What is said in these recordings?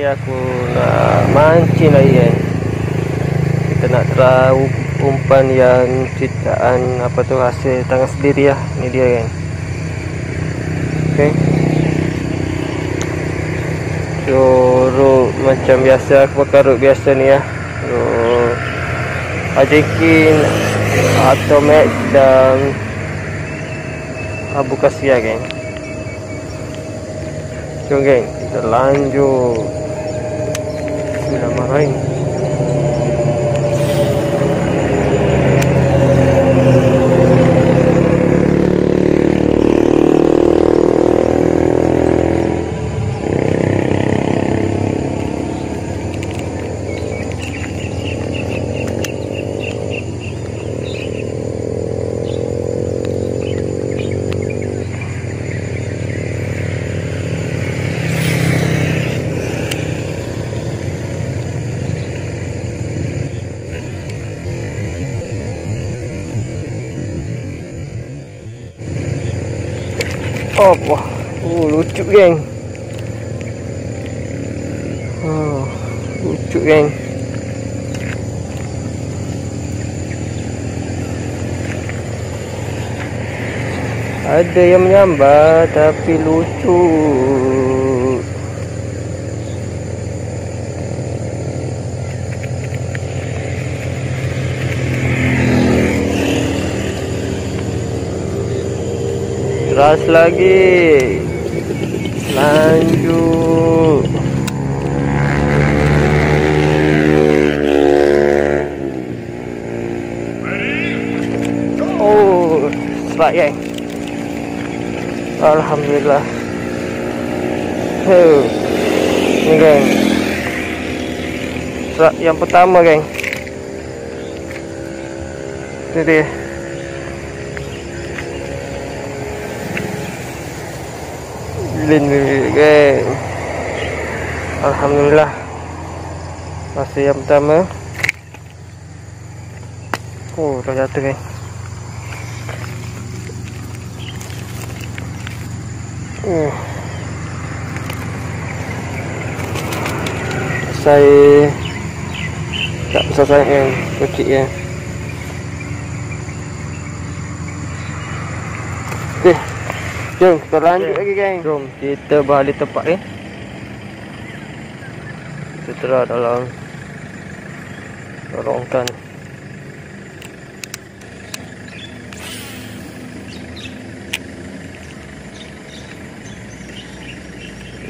ni aku nak mancing lagi kan kita nak try umpan yang ciptaan apa tu hasil tangan sendiri lah. Ni dia kan. Ok so ruk macam biasa aku pakai ruk biasa ni lah. Ruk ajekin atau dan abu kasia geng. Jom geng. Kita lanjut Bismillahirrahmanirrahim Oh, wah. Oh, lucu geng. Oh, lucu geng. Ada yang menyambar tapi lucu. Keras lagi. Lanjut. Oh Serak geng Alhamdulillah. Huh. Ni geng. Serak yang pertama geng. Itu dia lin geng Alhamdulillah. Masih yang pertama. Oh dah jatuh geng oh. Saya tak besar sangat kan kecil ya Jom kita lanjut lagi geng. Jom kita balik tempat ni. Kita terah dalam Lorongkan.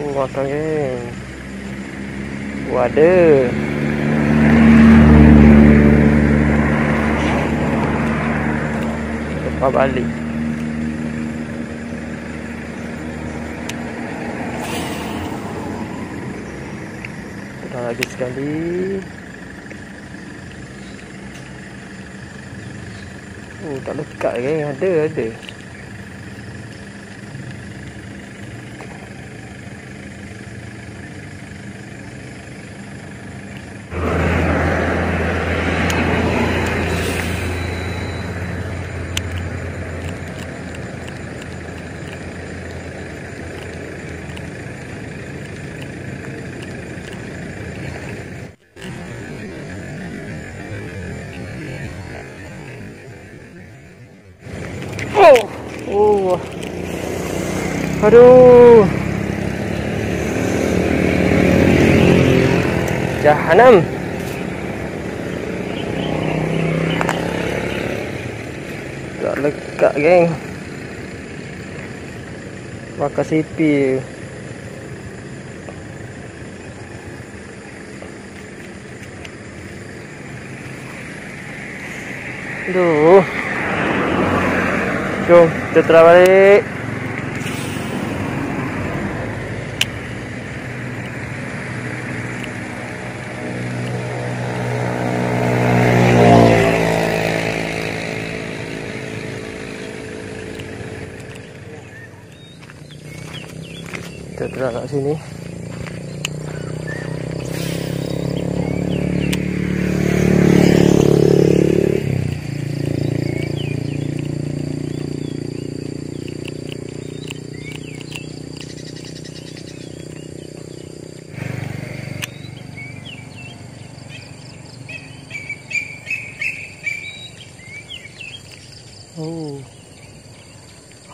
Oh makan geng. Oh ada. Lepas balik Lagi sekali. Oh, tak lekat ke? Ada, ada. Oh. Oh. Aduh. Jahanam. Tak lekat geng. Makan sipi. Aduh. Jom, kita try Kita try kat sini. Oh.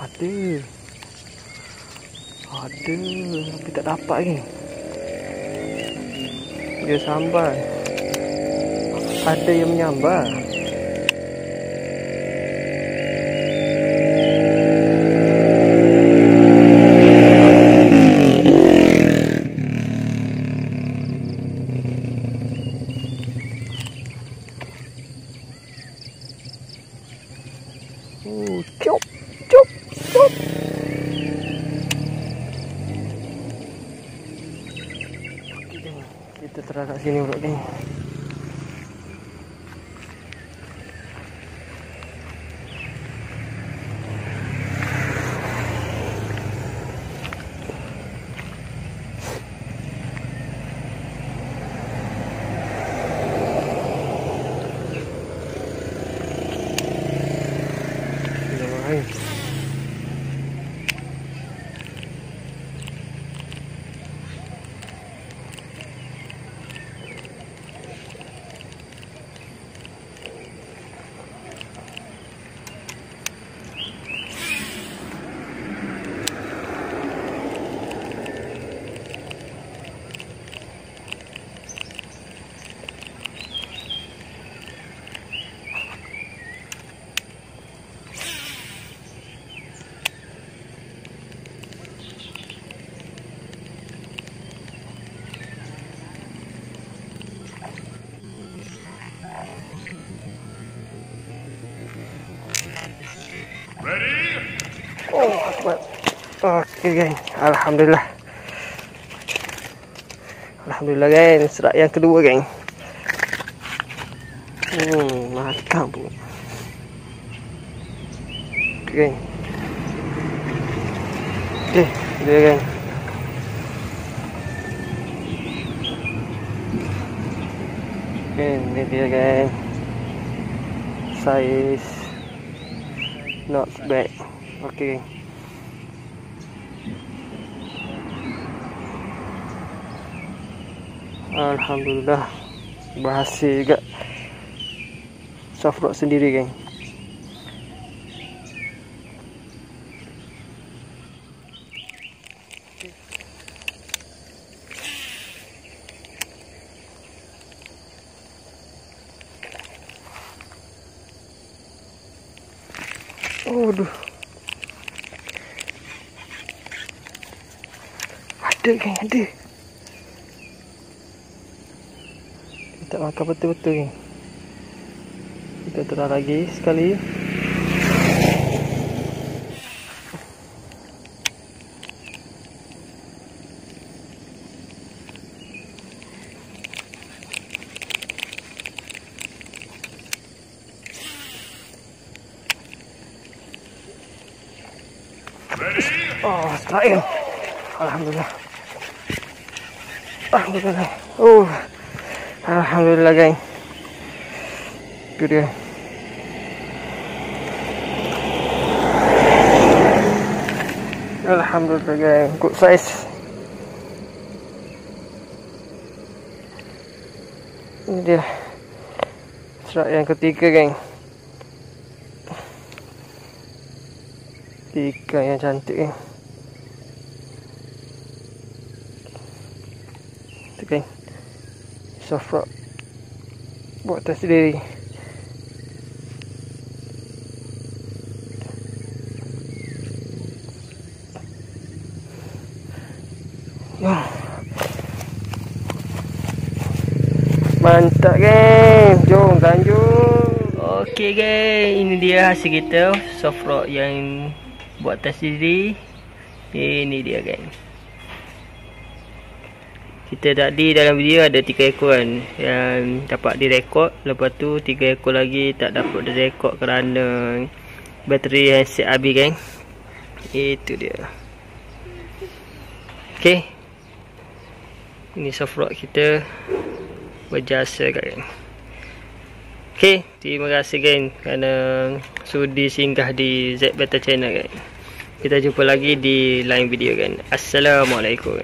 Ada. Ada. Tapi tak dapat ni. Dia sambar. Ada yang menyambar. Oh, cop, cop, cop. Kita terang kat sini pula ni. Oh, akbar. Okey. Alhamdulillah. Alhamdulillah, geng. Serat yang kedua, geng. Hmm, makan pun. Okey, geng. Okey, dia, geng. Okey, ni dia, geng. Saiz not bad. Geng. Alhamdulillah Berhasil juga Soft rock sendiri geng Aduh Ada geng ada Kita makan betul-betul ni. Kita terang lagi sekali. Oh, Israel. Alhamdulillah. Alhamdulillah. Oh. Alhamdulillah geng Itu dia Alhamdulillah geng Good size Ini dia Serat yang ketiga geng Tiga yang cantik geng Itu geng soft rock buatan sendiri Wah. Mantap geng. Jom lanjut. Okey geng. Ini dia hasil kita. Soft rock yang Buatan sendiri Ini dia geng kita tadi dalam video ada 3 ekor kan. Yang dapat direkod lepas tu 3 ekor lagi tak dapat direkod kerana bateri handset habis kan itu dia. Ok ini soft rock kita. Berjasa kan ok terima kasih kan kerana sudi singgah di Z Beta Channel kan kita jumpa lagi di lain video kan Assalamualaikum